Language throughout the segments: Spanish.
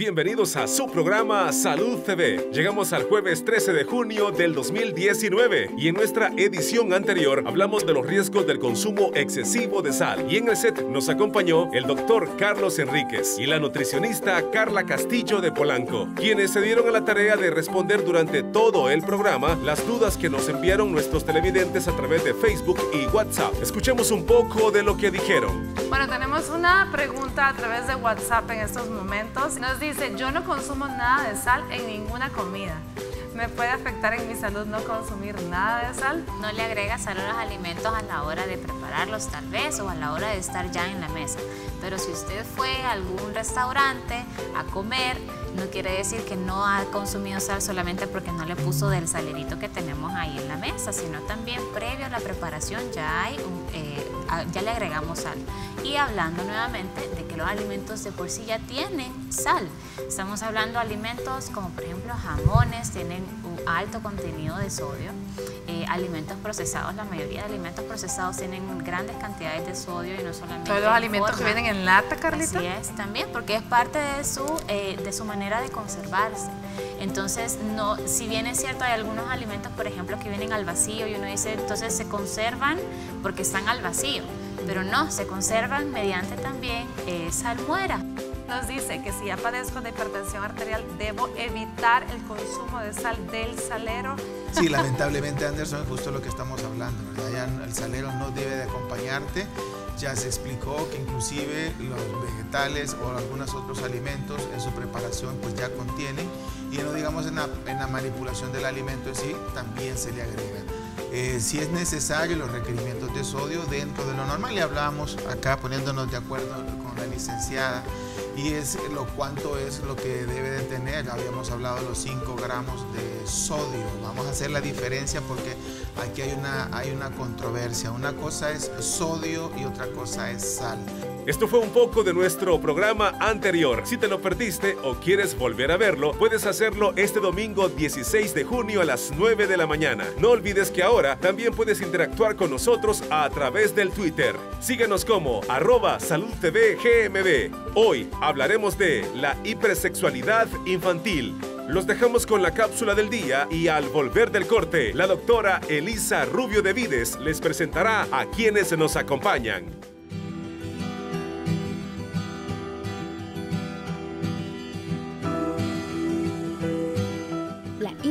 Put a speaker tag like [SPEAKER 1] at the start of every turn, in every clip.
[SPEAKER 1] Bienvenidos a su programa Salud TV. Llegamos al jueves 13 de junio del 2019 y en nuestra edición anterior hablamos de los riesgos del consumo excesivo de sal. Y en el set nos acompañó el doctor Carlos Enríquez y la nutricionista Carla Castillo de Polanco, quienes se dieron a la tarea de responder durante todo el programa las dudas que nos enviaron nuestros televidentes a través de Facebook y WhatsApp. Escuchemos un poco de lo que dijeron.
[SPEAKER 2] Bueno, tenemos una pregunta a través de WhatsApp en estos momentos. Nos dice dice, yo no consumo nada de sal en ninguna comida. ¿Me puede afectar en mi salud no consumir nada de sal?
[SPEAKER 3] No le agrega sal a los alimentos a la hora de prepararlos tal vez o a la hora de estar ya en la mesa. Pero si usted fue a algún restaurante a comer, no quiere decir que no ha consumido sal solamente porque no le puso del salerito que tenemos ahí en la mesa, sino también previo a la preparación ya, hay eh, ya le agregamos sal. Y hablando nuevamente de que los alimentos de por sí ya tienen sal. Estamos hablando de alimentos como por ejemplo jamones, tienen un alto contenido de sodio. Eh, alimentos procesados, la mayoría de alimentos procesados tienen grandes cantidades de sodio y no solamente.
[SPEAKER 2] Todos los alimentos que vienen en lata, Carlita.
[SPEAKER 3] Así es, también, porque es parte de su, eh, de su manera de conservarse. Entonces, no, si bien es cierto, hay algunos alimentos, por ejemplo, que vienen al vacío y uno dice, entonces se conservan porque están al vacío, pero no, se conservan mediante también esa almuera.
[SPEAKER 2] Nos dice que si ya padezco de hipertensión arterial, debo evitar el consumo de sal del salero.
[SPEAKER 4] Sí, lamentablemente, Anderson, es justo lo que estamos hablando, ¿verdad? Ya el salero no debe de acompañarte ya se explicó que inclusive los vegetales o algunos otros alimentos en su preparación pues ya contienen y no digamos en la, manipulación del alimento en sí también se le agrega. Eh, si es necesario los requerimientos de sodio dentro de lo normal, le hablábamos acá poniéndonos de acuerdo con la licenciada y es lo cuánto es lo que debe de tener. Habíamos hablado de los 5 gramos de sodio. Vamos a hacer la diferencia porque aquí hay una, hay una controversia. Una cosa es sodio y otra cosa es sal.
[SPEAKER 1] Esto fue un poco de nuestro programa anterior. Si te lo perdiste o quieres volver a verlo, puedes hacerlo este domingo 16 de junio a las 9 de la mañana. No olvides que ahora también puedes interactuar con nosotros a través del Twitter. Síguenos como arroba salud TV GMB. Hoy hablaremos de la hipersexualidad infantil. Los dejamos con la cápsula del día y al volver del corte, la doctora Elisa Rubio de Vides les presentará a quienes nos acompañan.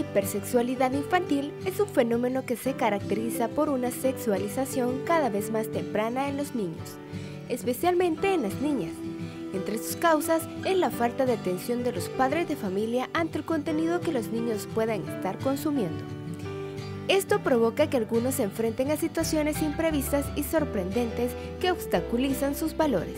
[SPEAKER 5] Hipersexualidad infantil es un fenómeno que se caracteriza por una sexualización cada vez más temprana en los niños, especialmente en las niñas. Entre sus causas es la falta de atención de los padres de familia ante el contenido que los niños puedan estar consumiendo. Esto provoca que algunos se enfrenten a situaciones imprevistas y sorprendentes que obstaculizan sus valores.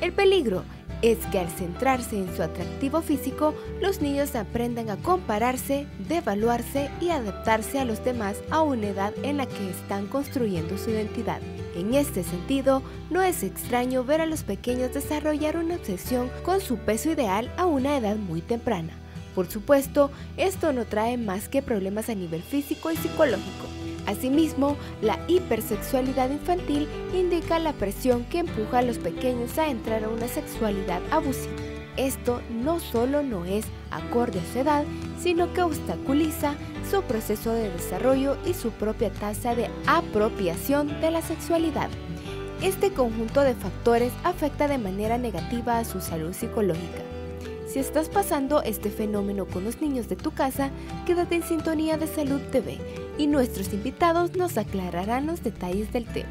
[SPEAKER 5] El peligro es que al centrarse en su atractivo físico, los niños aprendan a compararse, devaluarse y adaptarse a los demás a una edad en la que están construyendo su identidad. En este sentido, no es extraño ver a los pequeños desarrollar una obsesión con su peso ideal a una edad muy temprana. Por supuesto, esto no trae más que problemas a nivel físico y psicológico. Asimismo, la hipersexualidad infantil indica la presión que empuja a los pequeños a entrar a una sexualidad abusiva. Esto no solo no es acorde a su edad, sino que obstaculiza su proceso de desarrollo y su propia tasa de apropiación de la sexualidad. Este conjunto de factores afecta de manera negativa a su salud psicológica. Si estás pasando este fenómeno con los niños de tu casa, quédate en sintonía de Salud TV y nuestros invitados nos aclararán los detalles del tema.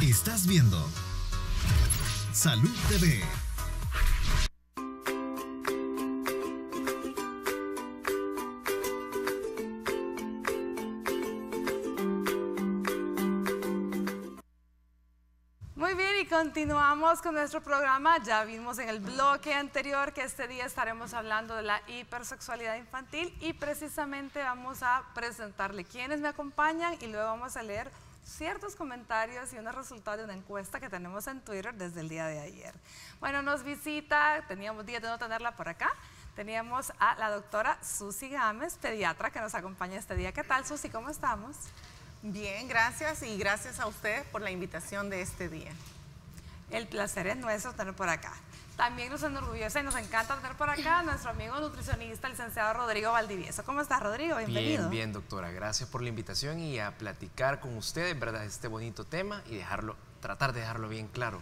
[SPEAKER 6] Estás viendo Salud TV.
[SPEAKER 2] Continuamos con nuestro programa. Ya vimos en el bloque anterior que este día estaremos hablando de la hipersexualidad infantil y precisamente vamos a presentarle quienes me acompañan y luego vamos a leer ciertos comentarios y unos resultados de una encuesta que tenemos en Twitter desde el día de ayer. Bueno, nos visita, teníamos días de no tenerla por acá, teníamos a la doctora Susi Gámez, pediatra, que nos acompaña este día. ¿Qué tal, Susi? ¿Cómo estamos?
[SPEAKER 7] Bien, gracias y gracias a ustedes por la invitación de este día.
[SPEAKER 2] El placer es nuestro tener por acá. También nos enorgullece y nos encanta tener por acá a nuestro amigo nutricionista, licenciado Rodrigo Valdivieso. ¿Cómo estás, Rodrigo? Bienvenido.
[SPEAKER 8] Bien, bien, doctora. Gracias por la invitación y a platicar con ustedes, ¿verdad? Este bonito tema y dejarlo, tratar de dejarlo bien claro.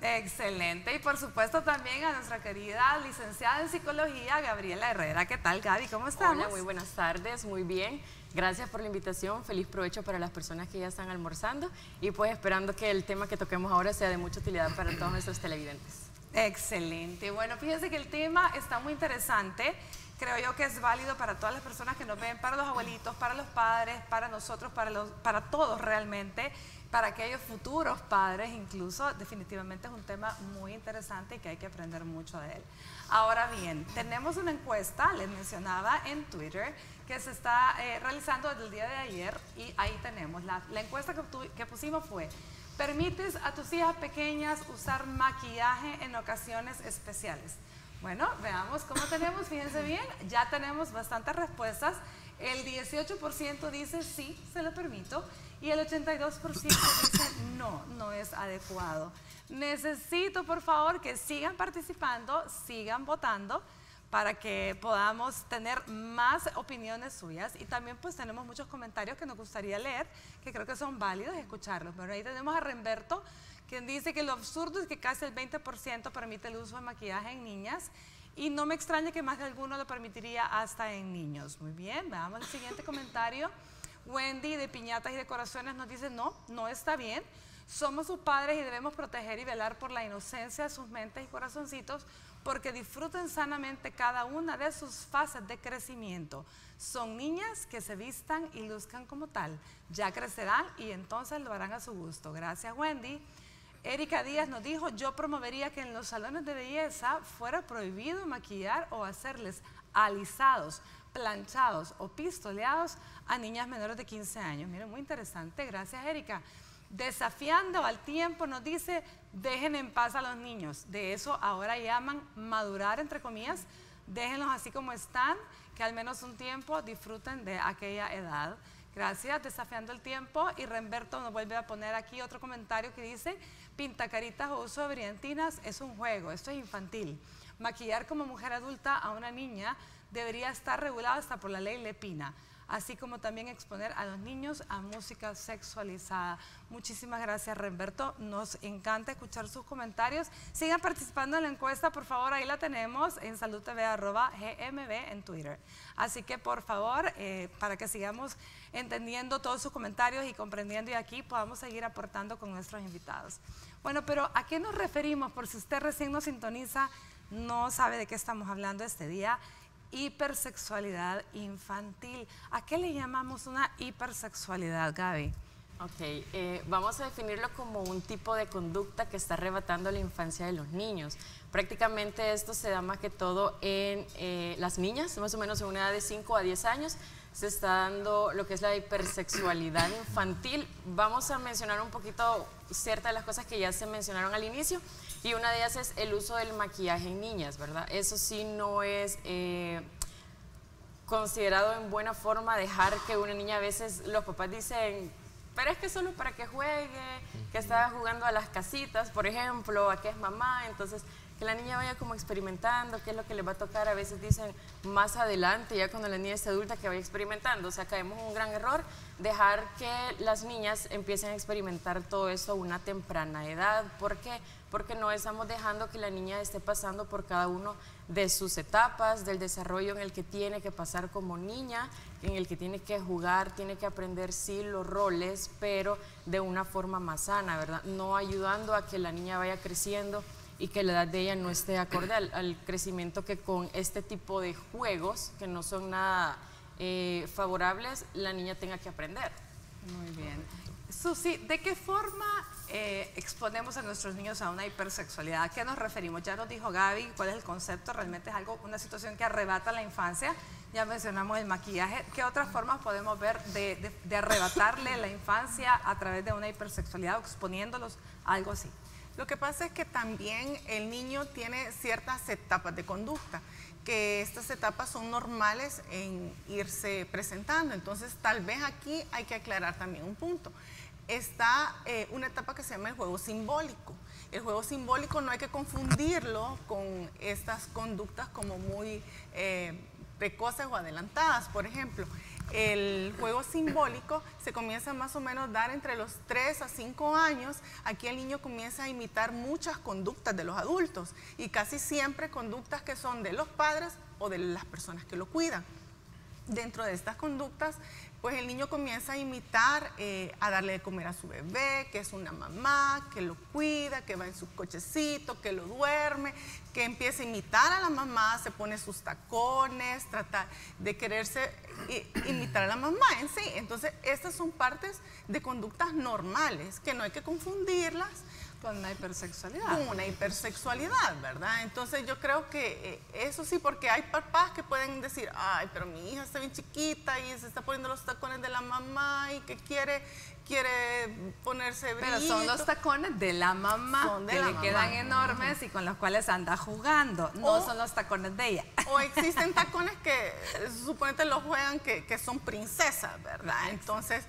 [SPEAKER 2] Excelente. Y por supuesto también a nuestra querida licenciada en psicología, Gabriela Herrera. ¿Qué tal, Gaby? ¿Cómo estamos?
[SPEAKER 9] Hola, muy buenas tardes, muy bien. Gracias por la invitación, feliz provecho para las personas que ya están almorzando y pues esperando que el tema que toquemos ahora sea de mucha utilidad para todos nuestros televidentes.
[SPEAKER 2] Excelente. Bueno, fíjense que el tema está muy interesante. Creo yo que es válido para todas las personas que nos ven, para los abuelitos, para los padres, para nosotros, para, los, para todos realmente, para aquellos futuros padres incluso. Definitivamente es un tema muy interesante y que hay que aprender mucho de él. Ahora bien, tenemos una encuesta, les mencionaba en Twitter, que se está eh, realizando desde el día de ayer y ahí tenemos. La, encuesta que, que pusimos fue, ¿permites a tus hijas pequeñas usar maquillaje en ocasiones especiales? Bueno, veamos cómo tenemos, fíjense bien, ya tenemos bastantes respuestas. El 18% dice sí, se lo permito, y el 82% dice no, no es adecuado. Necesito, por favor, que sigan participando, sigan votando para que podamos tener más opiniones suyas y también pues tenemos muchos comentarios que nos gustaría leer, que creo que son válidos escucharlos. Pero ahí tenemos a Remberto, quien dice que lo absurdo es que casi el 20% permite el uso de maquillaje en niñas y no me extraña que más de alguno lo permitiría hasta en niños. Muy bien, veamos el siguiente comentario. Wendy de Piñatas y Decoraciones nos dice, no, no está bien. Somos sus padres y debemos proteger y velar por la inocencia de sus mentes y corazoncitos porque disfruten sanamente cada una de sus fases de crecimiento. Son niñas que se vistan y luzcan como tal. Ya crecerán y entonces lo harán a su gusto. Gracias, Wendy. Erika Díaz nos dijo, yo promovería que en los salones de belleza fuera prohibido maquillar o hacerles alisados, planchados o pistoleados a niñas menores de 15 años. Miren, muy interesante. Gracias, Erika. Desafiando al tiempo nos dice, dejen en paz a los niños. De eso ahora llaman madurar, entre comillas. Déjenlos así como están, que al menos un tiempo disfruten de aquella edad. Gracias, desafiando el tiempo. Y Remberto nos vuelve a poner aquí otro comentario que dice, pintacaritas o uso de brillantinas es un juego, esto es infantil. Maquillar como mujer adulta a una niña debería estar regulado hasta por la ley Lepina así como también exponer a los niños a música sexualizada. Muchísimas gracias, Remberto. Nos encanta escuchar sus comentarios. Sigan participando en la encuesta, por favor, ahí la tenemos en saludtv.gmb en Twitter. Así que, por favor, eh, para que sigamos entendiendo todos sus comentarios y comprendiendo y aquí podamos seguir aportando con nuestros invitados. Bueno, pero ¿a qué nos referimos? Por si usted recién nos sintoniza, no sabe de qué estamos hablando este día hipersexualidad infantil. ¿A qué le llamamos una hipersexualidad, Gaby?
[SPEAKER 9] Ok, eh, vamos a definirlo como un tipo de conducta que está arrebatando la infancia de los niños. Prácticamente esto se da más que todo en eh, las niñas, más o menos en una edad de 5 a 10 años, se está dando lo que es la hipersexualidad infantil. Vamos a mencionar un poquito ciertas de las cosas que ya se mencionaron al inicio. Y una de ellas es el uso del maquillaje en niñas, ¿verdad? Eso sí no es eh, considerado en buena forma dejar que una niña a veces los papás dicen, pero es que solo para que juegue, que está jugando a las casitas, por ejemplo, a que es mamá, entonces que la niña vaya como experimentando qué es lo que le va a tocar. A veces dicen más adelante, ya cuando la niña es adulta, que vaya experimentando. O sea, caemos un gran error dejar que las niñas empiecen a experimentar todo esto a una temprana edad. ¿Por qué? Porque no estamos dejando que la niña esté pasando por cada uno de sus etapas, del desarrollo en el que tiene que pasar como niña, en el que tiene que jugar, tiene que aprender sí los roles, pero de una forma más sana, ¿verdad? No ayudando a que la niña vaya creciendo y que la edad de ella no esté acorde al, crecimiento que con este tipo de juegos, que no son nada eh, favorables, la niña tenga que aprender.
[SPEAKER 2] Muy bien. Susi, ¿de qué forma eh, exponemos a nuestros niños a una hipersexualidad? ¿A qué nos referimos? Ya nos dijo Gaby cuál es el concepto, realmente es algo, una situación que arrebata la infancia. Ya mencionamos el maquillaje. ¿Qué otras formas podemos ver de, de arrebatarle la infancia a través de una hipersexualidad o exponiéndolos a algo así?
[SPEAKER 7] Lo que pasa es que también el niño tiene ciertas etapas de conducta, que estas etapas son normales en irse presentando. Entonces, tal vez aquí hay que aclarar también un punto. Está eh, una etapa que se llama el juego simbólico. El juego simbólico no hay que confundirlo con estas conductas como muy eh, precoces o adelantadas. Por ejemplo, el juego simbólico se comienza más o menos a dar entre los 3 a 5 años. Aquí el niño comienza a imitar muchas conductas de los adultos y casi siempre conductas que son de los padres o de las personas que lo cuidan. Dentro de estas conductas pues el niño comienza a imitar, eh, a darle de comer a su bebé, que es una mamá, que lo cuida, que va en su cochecito, que lo duerme, que empieza a imitar a la mamá, se pone sus tacones, trata de quererse imitar a la mamá en sí. Entonces, estas son partes de conductas normales, que no hay que confundirlas
[SPEAKER 2] con una hipersexualidad.
[SPEAKER 7] Con una hipersexualidad, ¿verdad? Entonces yo creo que eh, eso sí, porque hay papás que pueden decir, ay, pero mi hija está bien chiquita y se está poniendo los tacones de la mamá y que quiere quiere ponerse
[SPEAKER 2] Pero son los tacones de la mamá que le quedan enormes y con los cuales anda jugando. No son los tacones de ella.
[SPEAKER 7] O existen tacones que suponete los juegan que, que son princesas, ¿verdad? Entonces,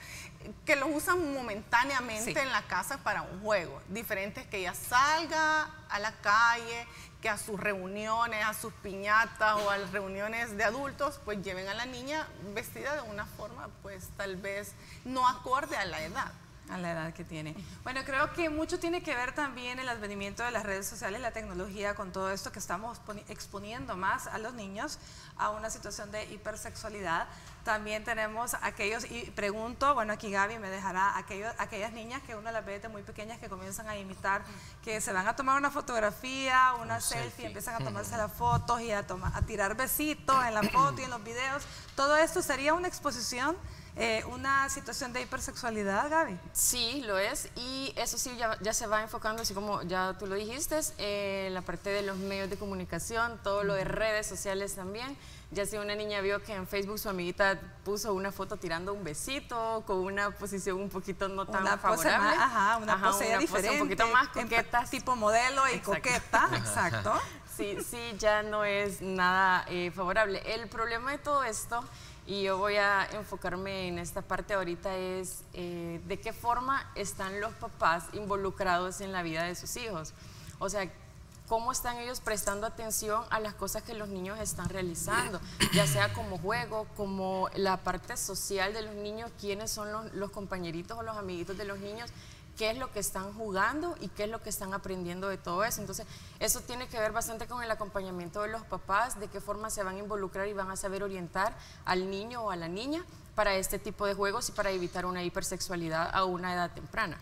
[SPEAKER 7] que los usan momentáneamente en la casa para un juego. Diferente es que ella salga a la calle, que a sus reuniones, a sus piñatas o a las reuniones de adultos, pues lleven a la niña vestida de una forma, pues tal vez no acorde a la edad
[SPEAKER 2] a la edad que tiene. Bueno, creo que mucho tiene que ver también el advenimiento de las redes sociales, la tecnología, con todo esto que estamos exponiendo más a los niños a una situación de hipersexualidad. También tenemos aquellos, y pregunto, bueno, aquí Gaby me dejará, aquellos, aquellas niñas que uno las ve de muy pequeñas que comienzan a imitar, que se van a tomar una fotografía, una selfie, empiezan a tomarse las fotos y a, tomar, a tirar besitos en la foto y en los videos. Todo esto sería una exposición eh, una situación de hipersexualidad, Gaby.
[SPEAKER 9] Sí, lo es. Y eso sí, ya, se va enfocando, así como ya tú lo dijiste, en la parte de los medios de comunicación, todo lo de redes sociales también. Ya si una niña vio que en Facebook su amiguita puso una foto tirando un besito, con una posición un poquito no tan
[SPEAKER 2] una
[SPEAKER 9] favorable.
[SPEAKER 2] Pose ajá, una pose diferente.
[SPEAKER 9] un poquito más coqueta.
[SPEAKER 2] Tipo modelo y coqueta, exacto.
[SPEAKER 9] Sí, sí, ya no es nada eh, favorable. El problema de todo esto y yo voy a enfocarme en esta parte ahorita es eh, de qué forma están los papás involucrados en la vida de sus hijos. O sea, cómo están ellos prestando atención a las cosas que los niños están realizando, ya sea como juego, como la parte social de los niños, quiénes son los, compañeritos o los amiguitos de los niños qué es lo que están jugando y qué es lo que están aprendiendo de todo eso. Entonces, eso tiene que ver bastante con el acompañamiento de los papás, de qué forma se van a involucrar y van a saber orientar al niño o a la niña para este tipo de juegos y para evitar una hipersexualidad a una edad temprana.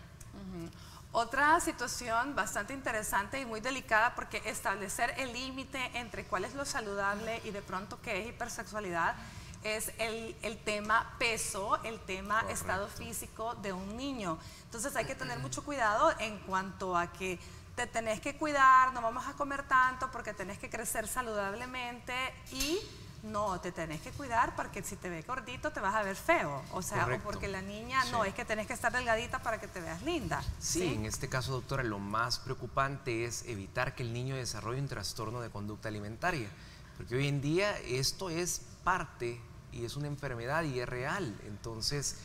[SPEAKER 2] Otra situación bastante interesante y muy delicada porque establecer el límite entre cuál es lo saludable y de pronto qué es hipersexualidad es el, tema peso, el tema estado físico de un niño. Entonces hay que tener mucho cuidado en cuanto a que te tenés que cuidar, no vamos a comer tanto porque tenés que crecer saludablemente y no, te tenés que cuidar porque si te ves gordito te vas a ver feo. O sea, o porque la niña no, es que tenés que estar delgadita para que te veas linda.
[SPEAKER 8] Sí, en este caso, doctora, lo más preocupante es evitar que el niño desarrolle un trastorno de conducta alimentaria. Porque hoy en día esto es parte y es una enfermedad y es real. Entonces,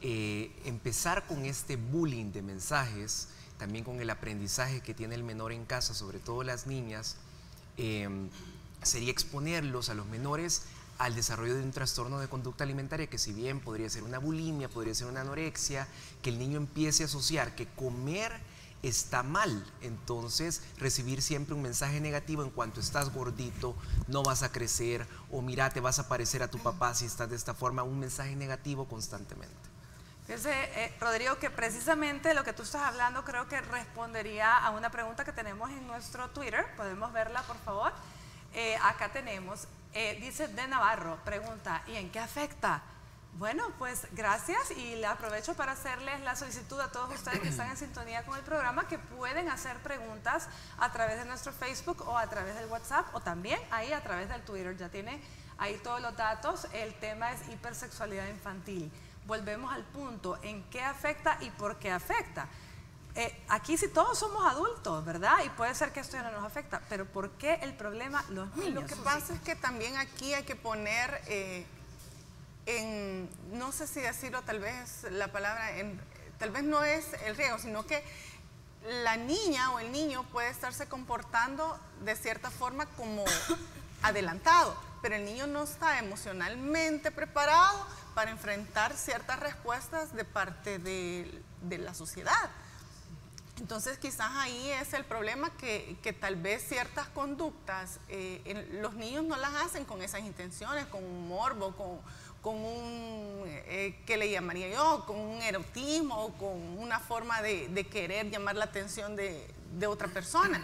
[SPEAKER 8] eh, empezar con este bullying de mensajes, también con el aprendizaje que tiene el menor en casa, sobre todo las niñas, em, sería exponerlos a los menores al desarrollo de un trastorno de conducta alimentaria que si bien podría ser una bulimia, podría ser una anorexia, que el niño empiece a asociar que comer está mal. Entonces, recibir siempre un mensaje negativo en cuanto estás gordito, no vas a crecer, o mira, te vas a parecer a tu papá si estás de esta forma, un mensaje negativo constantemente.
[SPEAKER 2] Fíjese, eh, Rodrigo, que precisamente lo que tú estás hablando creo que respondería a una pregunta que tenemos en nuestro Twitter. Podemos verla, por favor. Eh, acá tenemos, eh, dice de Navarro, pregunta, ¿y en qué afecta? Bueno, pues gracias y le aprovecho para hacerles la solicitud a todos ustedes que están en sintonía con el programa que pueden hacer preguntas a través de nuestro Facebook o a través del WhatsApp o también ahí a través del Twitter. Ya tiene ahí todos los datos. El tema es hipersexualidad infantil. Volvemos al punto, ¿en qué afecta y por qué afecta? Eh, aquí sí todos somos adultos, ¿verdad? Y puede ser que esto ya no nos afecta, pero ¿por qué el problema los niños?
[SPEAKER 7] Lo que pasa es que también aquí hay que poner eh, en, no sé si decirlo tal vez la palabra, en, tal vez no es el riesgo, sino que la niña o el niño puede estarse comportando de cierta forma como adelantado, pero el niño no está emocionalmente preparado para enfrentar ciertas respuestas de parte de, la sociedad. Entonces quizás ahí es el problema que, tal vez ciertas conductas eh, los niños no las hacen con esas intenciones, con un morbo, con, con un, eh, ¿qué le llamaría yo? Con un erotismo, con una forma de, querer llamar la atención de, otra persona.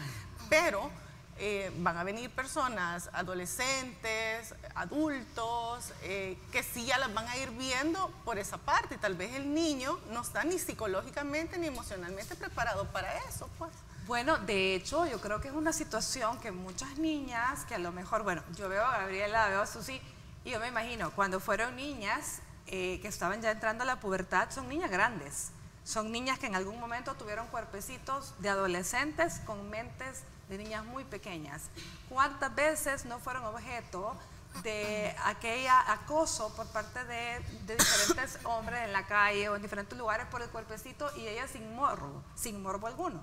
[SPEAKER 7] Pero eh, van a venir personas, adolescentes, adultos, eh, que sí ya las van a ir viendo por esa parte. Tal vez el niño no está ni psicológicamente ni emocionalmente preparado para eso, pues.
[SPEAKER 2] Bueno, de hecho, yo creo que es una situación que muchas niñas, que a lo mejor, bueno, yo veo a Gabriela, veo a Susi, y yo me imagino, cuando fueron niñas eh, que estaban ya entrando a la pubertad, son niñas grandes. Son niñas que en algún momento tuvieron cuerpecitos de adolescentes con mentes de niñas muy pequeñas. ¿Cuántas veces no fueron objeto de aquella acoso por parte de, de, diferentes hombres en la calle o en diferentes lugares por el cuerpecito y ellas sin morbo, sin morbo alguno?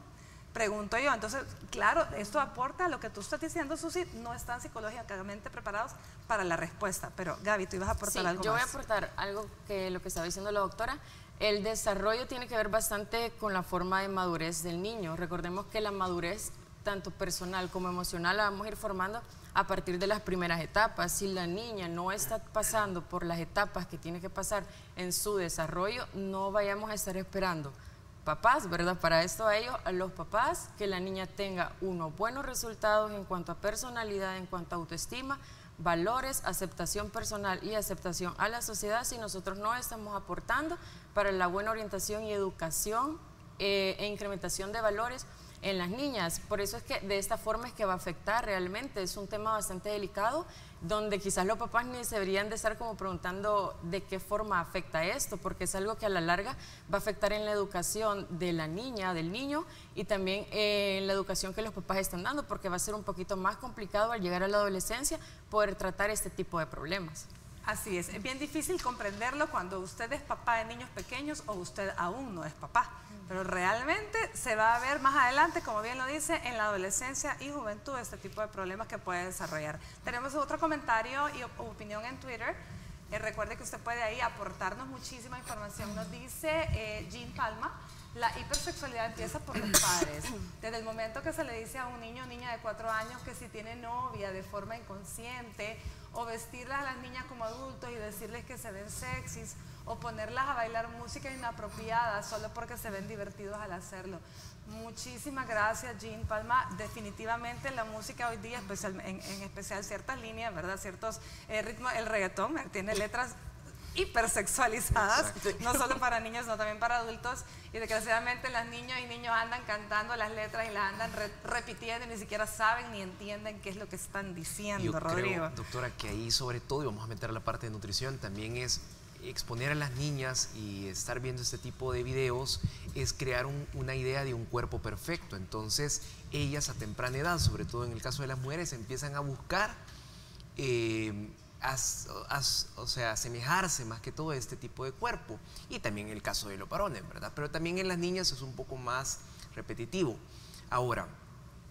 [SPEAKER 2] Pregunto yo, entonces, claro, esto aporta a lo que tú estás diciendo, Susi, no están psicológicamente preparados para la respuesta, pero Gaby, tú ibas a aportar algo
[SPEAKER 9] yo voy a aportar algo que lo que estaba diciendo la doctora, el desarrollo tiene que ver bastante con la forma de madurez del niño. Recordemos que la madurez, tanto personal como emocional, la vamos a ir formando a partir de las primeras etapas. Si la niña no está pasando por las etapas que tiene que pasar en su desarrollo, no vayamos a estar esperando papás, ¿verdad? Para esto a ellos, a los papás, que la niña tenga unos buenos resultados en cuanto a personalidad, en cuanto a autoestima, valores, aceptación personal y aceptación a la sociedad si nosotros no estamos aportando para la buena orientación y educación eh, e incrementación de valores en las niñas. Por eso es que de esta forma es que va a afectar realmente. Es un tema bastante delicado donde quizás los papás ni se deberían de estar como preguntando de qué forma afecta esto, porque es algo que a la larga va a afectar en la educación de la niña, del niño y también en la educación que los papás están dando, porque va a ser un poquito más complicado al llegar a la adolescencia poder tratar este tipo de problemas.
[SPEAKER 2] Así es, es bien difícil comprenderlo cuando usted es papá de niños pequeños o usted aún no es papá, pero realmente se va a ver más adelante, como bien lo dice, en la adolescencia y juventud este tipo de problemas que puede desarrollar. Tenemos otro comentario y opinión en Twitter. Eh, recuerde que usted puede ahí aportarnos muchísima información. Nos dice eh, Jean Palma, la hipersexualidad empieza por los padres. Desde el momento que se le dice a un niño o niña de cuatro años que si tiene novia de forma inconsciente o vestirlas a las niñas como adultos y decirles que se ven sexys, o ponerlas a bailar música inapropiada solo porque se ven divertidos al hacerlo. Muchísimas gracias, Jean Palma. Definitivamente la música hoy día, en, especial ciertas líneas, ¿verdad? Ciertos eh, ritmos, el reggaetón tiene letras hipersexualizadas, no solo para niños, sino también para adultos. Y desgraciadamente las niñas y niños andan cantando las letras y las andan repitiendo y ni siquiera saben ni entienden qué es lo que están diciendo,
[SPEAKER 8] Yo
[SPEAKER 2] Rodrigo.
[SPEAKER 8] Creo, doctora, que ahí sobre todo, y vamos a meter la parte de nutrición, también es exponer a las niñas y estar viendo este tipo de videos es crear una idea de un cuerpo perfecto. Entonces, ellas a temprana edad, sobre todo en el caso de las mujeres, empiezan a buscar eh, o sea, asemejarse más que todo a este tipo de cuerpo. Y también el caso de los varones, ¿verdad? Pero también en las niñas es un poco más repetitivo. Ahora,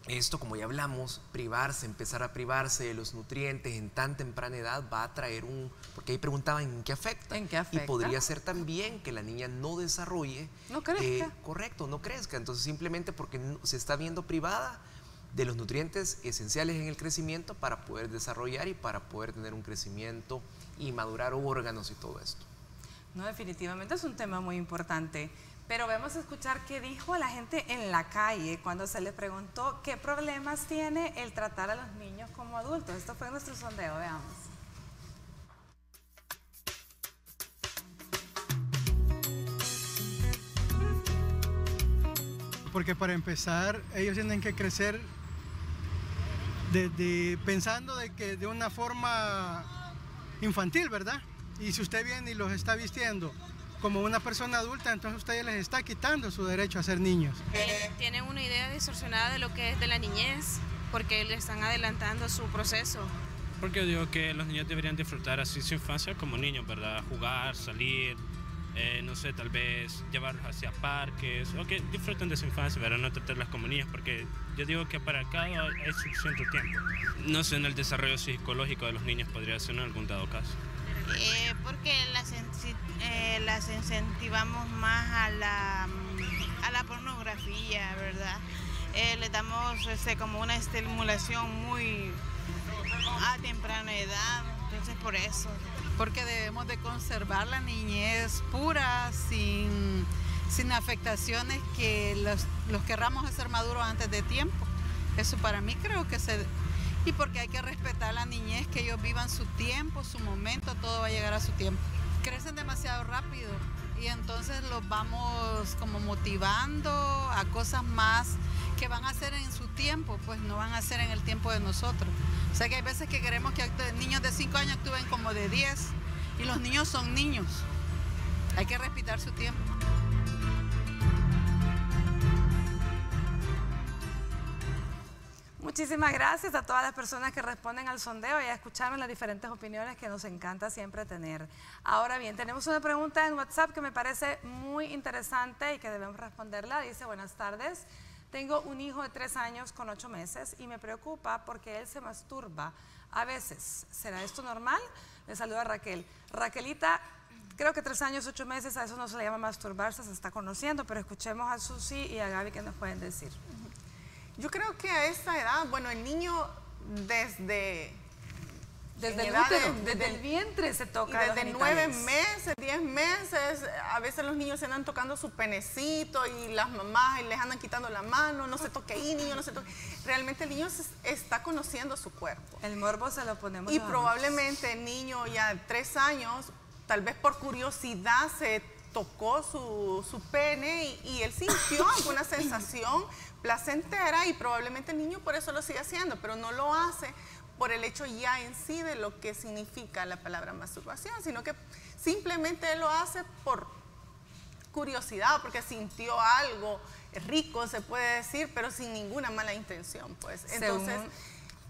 [SPEAKER 8] esto, como ya hablamos, privarse, empezar a privarse de los nutrientes en tan temprana edad va a traer un... Porque ahí preguntaban en qué afecta.
[SPEAKER 2] ¿En qué afecta?
[SPEAKER 8] Y podría ser también que la niña no desarrolle...
[SPEAKER 2] No crezca.
[SPEAKER 8] Eh, correcto, no crezca. Entonces simplemente porque se está viendo privada de los nutrientes esenciales en el crecimiento para poder desarrollar y para poder tener un crecimiento y madurar órganos y todo esto.
[SPEAKER 2] No, definitivamente es un tema muy importante. Pero vamos a escuchar qué dijo la gente en la calle cuando se le preguntó qué problemas tiene el tratar a los niños como adultos. Esto fue nuestro sondeo, veamos.
[SPEAKER 10] Porque para empezar, ellos tienen que crecer pensando de que de una forma infantil, ¿verdad? Y si usted viene y los está vistiendo como una persona adulta, entonces usted les está quitando su derecho a ser niños.
[SPEAKER 11] Eh, tienen una idea distorsionada de lo que es de la niñez, porque le están adelantando su proceso.
[SPEAKER 12] Porque yo digo que los niños deberían disfrutar así su infancia como niños, ¿verdad? Jugar, salir, eh, no sé, tal vez llevarlos hacia parques, o que disfruten de su infancia, pero no tratarlas como niños, porque yo digo que para cada hay suficiente tiempo. No sé, en el desarrollo psicológico de los niños podría ser en algún dado caso.
[SPEAKER 11] Eh, porque las, eh, las incentivamos más a la, a la pornografía, ¿verdad? Eh, le damos este, como una estimulación muy a temprana edad, entonces por eso.
[SPEAKER 13] Porque debemos de conservar la niñez pura, sin, sin afectaciones que los, los querramos hacer maduros antes de tiempo. Eso para mí creo que se, y porque hay que respetar la niñez, que ellos vivan su tiempo, su momento, todo va a llegar a su tiempo. Crecen demasiado rápido y entonces los vamos como motivando a cosas más que van a hacer en su tiempo, pues no van a hacer en el tiempo de nosotros. O sea que hay veces que queremos que niños de 5 años actúen como de 10 y los niños son niños. Hay que respetar su tiempo.
[SPEAKER 2] Muchísimas gracias a todas las personas que responden al sondeo y a escucharme las diferentes opiniones que nos encanta siempre tener. Ahora bien, tenemos una pregunta en WhatsApp que me parece muy interesante y que debemos responderla. Dice, buenas tardes, tengo un hijo de tres años con ocho meses y me preocupa porque él se masturba a veces. ¿Será esto normal? Le saluda Raquel. Raquelita, creo que tres años, ocho meses, a eso no se le llama masturbarse, se está conociendo, pero escuchemos a Susi y a Gaby que nos pueden decir.
[SPEAKER 7] Yo creo que a esta edad, bueno, el niño desde...
[SPEAKER 2] Desde el útero, desde, el vientre se toca.
[SPEAKER 7] Y desde nueve meses, diez meses, a veces los niños se andan tocando su penecito y las mamás les andan quitando la mano, no se toque ahí, niño, no se toque. Realmente el niño está conociendo su cuerpo.
[SPEAKER 2] El morbo se lo ponemos.
[SPEAKER 7] Y probablemente el niño ya de tres años, tal vez por curiosidad se tocó su, su pene y, y, él sintió alguna sensación placentera y probablemente el niño por eso lo sigue haciendo, pero no lo hace por el hecho ya en sí de lo que significa la palabra masturbación, sino que simplemente él lo hace por curiosidad, porque sintió algo rico, se puede decir, pero sin ninguna mala intención, pues. Entonces...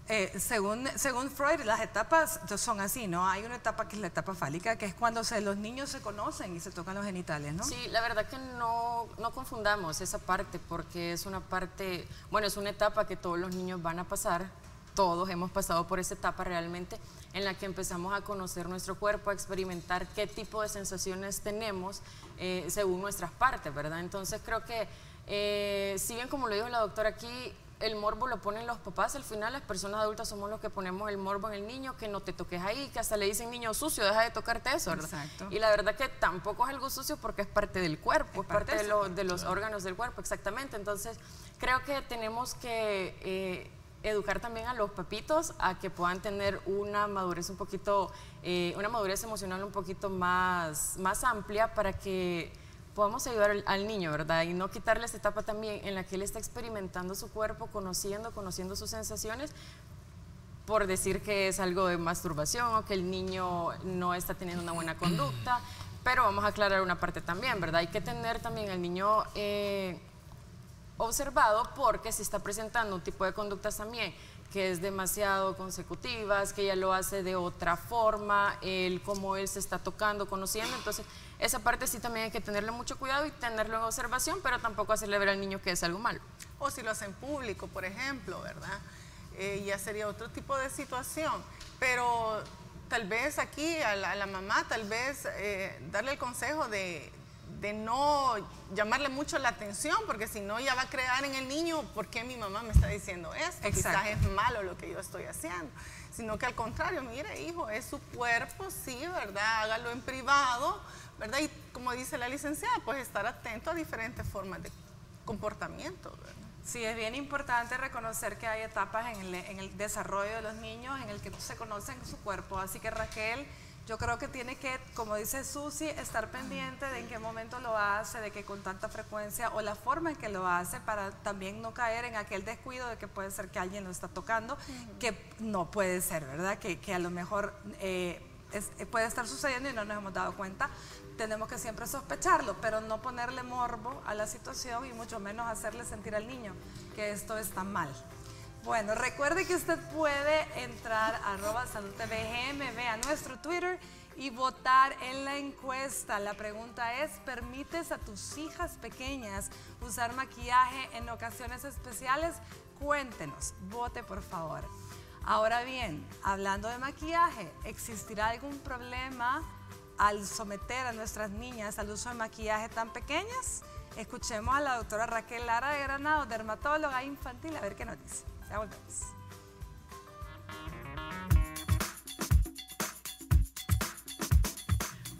[SPEAKER 2] Eh, según, según Freud, las etapas son así, ¿no? Hay una etapa que es la etapa fálica, que es cuando se, los niños se conocen y se tocan los genitales, ¿no?
[SPEAKER 9] Sí, la verdad que no, no confundamos esa parte, porque es una parte, bueno, es una etapa que todos los niños van a pasar, todos hemos pasado por esa etapa realmente, en la que empezamos a conocer nuestro cuerpo, a experimentar qué tipo de sensaciones tenemos eh, según nuestras partes, ¿verdad? Entonces creo que, eh, si bien como lo dijo la doctora aquí, el morbo lo ponen los papás, al final las personas adultas somos los que ponemos el morbo en el niño, que no te toques ahí, que hasta le dicen niño sucio, deja de tocarte eso, ¿verdad? Exacto. Y la verdad que tampoco es algo sucio porque es parte del cuerpo, es, parte, de, los órganos del cuerpo, exactamente. Entonces, creo que tenemos que eh, educar también a los papitos a que puedan tener una madurez un poquito, eh, una madurez emocional un poquito más, más amplia para que podamos ayudar al, niño, ¿verdad? Y no quitarle esta etapa también en la que él está experimentando su cuerpo, conociendo, conociendo sus sensaciones, por decir que es algo de masturbación o que el niño no está teniendo una buena conducta. Pero vamos a aclarar una parte también, ¿verdad? Hay que tener también al niño eh, observado porque si está presentando un tipo de conductas también que es demasiado consecutivas, que ella lo hace de otra forma, el cómo él se está tocando, conociendo, entonces esa parte sí también hay que tenerle mucho cuidado y tenerlo en observación, pero tampoco hacerle ver al niño que es algo malo.
[SPEAKER 7] O si lo hace en público, por ejemplo, ¿verdad? Eh, ya sería otro tipo de situación, pero tal vez aquí a la, mamá, tal vez eh, darle el consejo de, de no llamarle mucho la atención, porque si no ya va a crear en el niño, ¿por qué mi mamá me está diciendo esto? Quizás es malo lo que yo estoy haciendo. Sino que al contrario, mire, hijo, es su cuerpo, sí, ¿verdad? Hágalo en privado, ¿verdad? Y como dice la licenciada, pues estar atento a diferentes formas de comportamiento, ¿verdad?
[SPEAKER 2] Sí, es bien importante reconocer que hay etapas en el, en el desarrollo de los niños en el que se conocen su cuerpo. Así que Raquel yo creo que tiene que, como dice Susi, estar pendiente de en qué momento lo hace, de que con tanta frecuencia o la forma en que lo hace para también no caer en aquel descuido de que puede ser que alguien lo está tocando, que no puede ser, ¿verdad? Que, a lo mejor eh, puede estar sucediendo y no nos hemos dado cuenta tenemos que siempre sospecharlo, pero no ponerle morbo a la situación y mucho menos hacerle sentir al niño que esto está mal. Bueno, recuerde que usted puede entrar a arroba salud a nuestro Twitter y votar en la encuesta. La pregunta es, ¿permites a tus hijas pequeñas usar maquillaje en ocasiones especiales? Cuéntenos, vote por favor. Ahora bien, hablando de maquillaje, ¿existirá algún problema al someter a nuestras niñas al uso de maquillaje tan pequeñas? Escuchemos a la doctora Raquel Lara de Granado, dermatóloga infantil, a ver qué nos dice.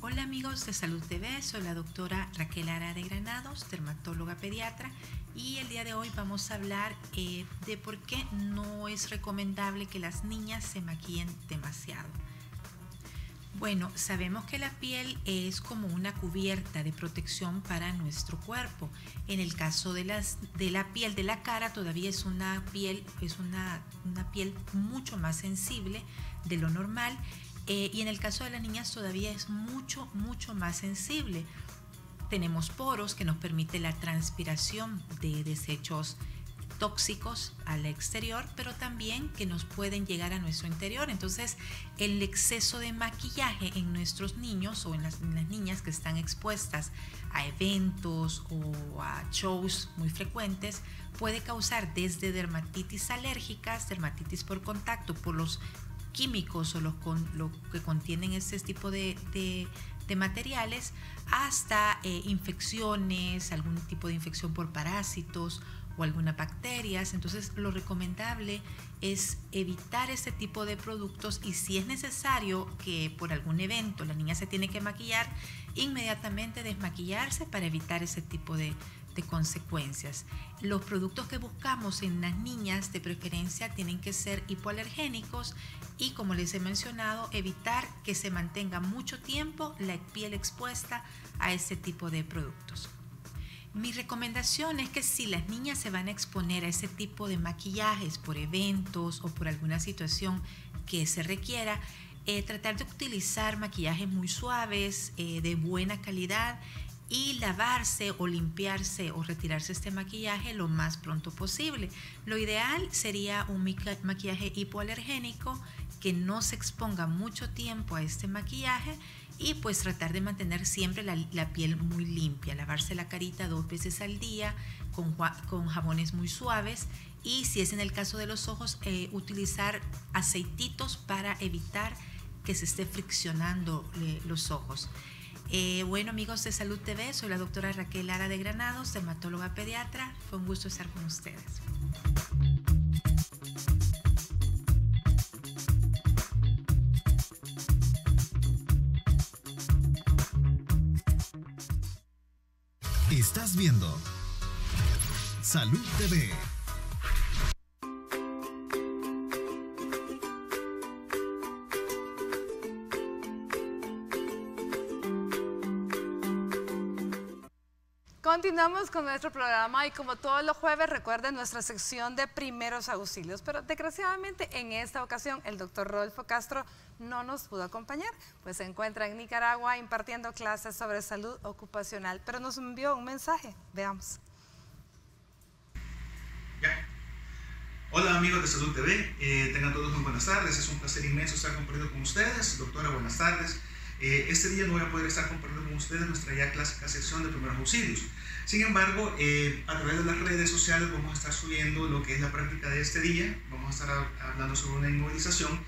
[SPEAKER 14] Hola amigos de Salud TV, soy la doctora Raquel Lara de Granados, dermatóloga pediatra y el día de hoy vamos a hablar eh, de por qué no es recomendable que las niñas se maquillen demasiado. Bueno, sabemos que la piel es como una cubierta de protección para nuestro cuerpo. En el caso de, las, de la piel de la cara todavía es una piel, es una, una piel mucho más sensible de lo normal eh, y en el caso de las niñas todavía es mucho, mucho más sensible. Tenemos poros que nos permite la transpiración de desechos tóxicos al exterior, pero también que nos pueden llegar a nuestro interior. Entonces, el exceso de maquillaje en nuestros niños o en las, niñas que están expuestas a eventos o a shows muy frecuentes puede causar desde dermatitis alérgicas, dermatitis por contacto, por los químicos o los con, lo que contienen este tipo de, materiales, hasta eh, infecciones, algún tipo de infección por parásitos o algunas bacterias. Entonces lo recomendable es evitar este tipo de productos y si es necesario que por algún evento la niña se tiene que maquillar, inmediatamente desmaquillarse para evitar ese tipo de, consecuencias. Los productos que buscamos en las niñas de preferencia tienen que ser hipoalergénicos y como les he mencionado, evitar que se mantenga mucho tiempo la piel expuesta a este tipo de productos. Mi recomendación es que si las niñas se van a exponer a ese tipo de maquillajes por eventos o por alguna situación que se requiera, eh, tratar de utilizar maquillajes muy suaves, eh, de buena calidad y lavarse o limpiarse o retirarse este maquillaje lo más pronto posible. Lo ideal sería un maquillaje hipoalergénico que no se exponga mucho tiempo a este maquillaje y pues tratar de mantener siempre la, piel muy limpia, lavarse la carita dos veces al día con, con jabones muy suaves y si es en el caso de los ojos, eh, utilizar aceititos para evitar que se esté friccionando eh, los ojos. Eh, bueno amigos de Salud TV, soy la doctora Raquel Lara de Granados, dermatóloga pediatra. Fue un gusto estar con ustedes.
[SPEAKER 6] Estás viendo Salud TV.
[SPEAKER 2] Continuamos con nuestro programa y como todos los jueves recuerden nuestra sección de primeros auxilios, pero desgraciadamente en esta ocasión el doctor Rodolfo Castro no nos pudo acompañar, pues se encuentra en Nicaragua impartiendo clases sobre salud ocupacional, pero nos envió un mensaje, veamos.
[SPEAKER 15] Hola amigos de Salud TV, eh, tengan todos muy buenas tardes, es un placer inmenso estar compartiendo con ustedes. Doctora, buenas tardes. Eh, este día no voy a poder estar compartiendo con ustedes nuestra ya clásica sección de primeros auxilios. Sin embargo, eh, a través de las redes sociales vamos a estar subiendo lo que es la práctica de este día, vamos a estar hablando sobre una inmovilización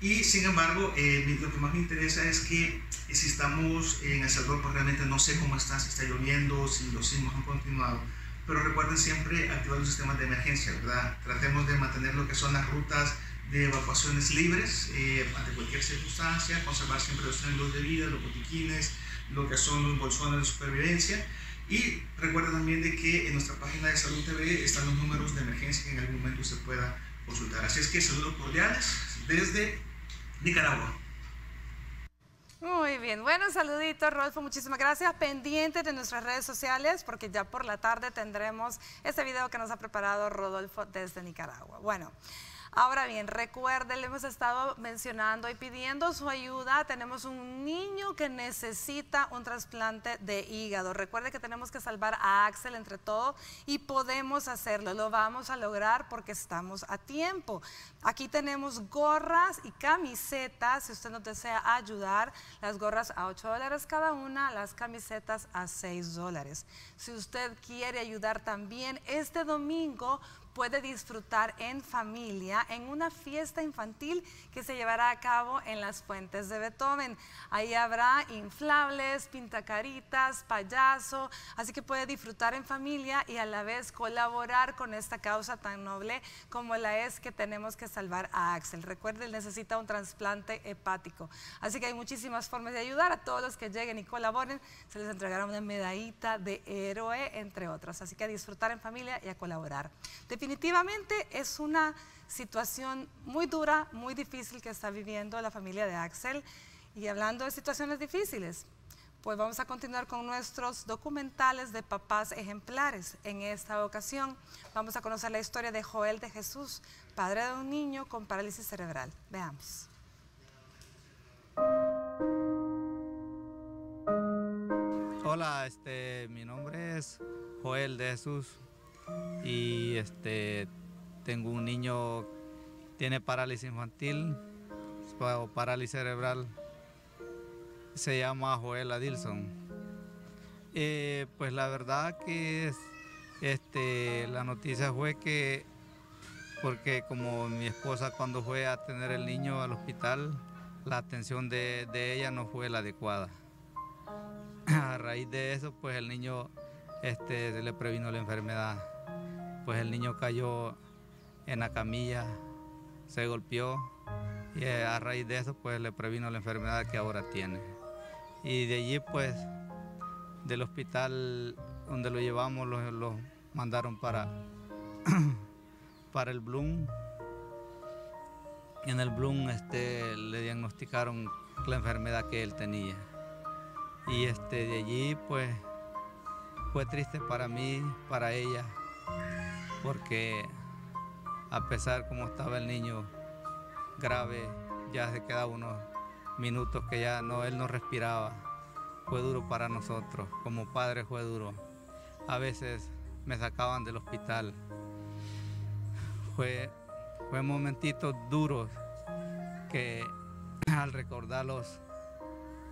[SPEAKER 15] y sin embargo, eh, lo que más me interesa es que si estamos en El Salvador, pues realmente no sé cómo está, si está lloviendo, si los sismos han continuado, pero recuerden siempre activar los sistemas de emergencia, ¿verdad? Tratemos de mantener lo que son las rutas de evacuaciones libres eh, ante cualquier circunstancia, conservar siempre los triángulos de vida, los botiquines, lo que son los bolsones de supervivencia. Y recuerden también de que en nuestra página de Salud TV están los números de emergencia que en algún momento se pueda consultar. Así es que saludos cordiales desde Nicaragua.
[SPEAKER 2] Muy bien, bueno, saludito Rodolfo, muchísimas gracias. Pendientes de nuestras redes sociales porque ya por la tarde tendremos este video que nos ha preparado Rodolfo desde Nicaragua. Bueno, Ahora bien, recuerden, le hemos estado mencionando y pidiendo su ayuda. Tenemos un niño que necesita un trasplante de hígado. Recuerde que tenemos que salvar a Axel entre todo y podemos hacerlo. Lo vamos a lograr porque estamos a tiempo. Aquí tenemos gorras y camisetas. Si usted nos desea ayudar, las gorras a 8 dólares cada una, las camisetas a 6 dólares. Si usted quiere ayudar también, este domingo puede disfrutar en familia en una fiesta infantil que se llevará a cabo en las fuentes de Beethoven. Ahí habrá inflables, pintacaritas, payaso, así que puede disfrutar en familia y a la vez colaborar con esta causa tan noble como la es que tenemos que salvar a Axel. Recuerde, necesita un trasplante hepático. Así que hay muchísimas formas de ayudar a todos los que lleguen y colaboren. Se les entregará una medallita de héroe, entre otras. Así que a disfrutar en familia y a colaborar definitivamente es una situación muy dura, muy difícil que está viviendo la familia de Axel. Y hablando de situaciones difíciles, pues vamos a continuar con nuestros documentales de papás ejemplares. En esta ocasión vamos a conocer la historia de Joel de Jesús, padre de un niño con parálisis cerebral. Veamos.
[SPEAKER 16] Hola, este, mi nombre es Joel de Jesús y este, tengo un niño, tiene parálisis infantil o parálisis cerebral, se llama Joel Adilson. Eh, pues la verdad que es, este, la noticia fue que, porque como mi esposa cuando fue a tener el niño al hospital, la atención de, de ella no fue la adecuada. A raíz de eso, pues el niño este, le previno la enfermedad pues el niño cayó en la camilla, se golpeó y eh, a raíz de eso pues le previno la enfermedad que ahora tiene. Y de allí pues del hospital donde lo llevamos lo, mandaron para, para el Bloom. Y en el Bloom este, le diagnosticaron la enfermedad que él tenía. Y este, de allí pues fue triste para mí, para ella, porque a pesar como estaba el niño grave, ya se quedaba unos minutos que ya no, él no respiraba. Fue duro para nosotros, como padre fue duro. A veces me sacaban del hospital. Fue, fue momentitos duros que al recordarlos